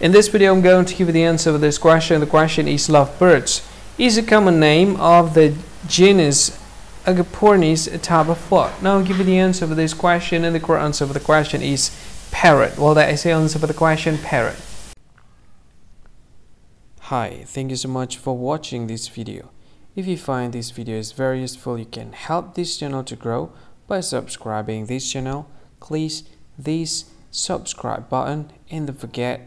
In this video, I'm going to give you the answer for this question. The question is lovebirds is a common name of the genus Agapornis, a type of flock. Now I'll give you the answer for this question and the correct answer for the question is parrot. Well, that is the answer for the question parrot. Hi, thank you so much for watching this video. If you find this video is very useful, you can help this channel to grow by subscribing this channel. Please this subscribe button and don't forget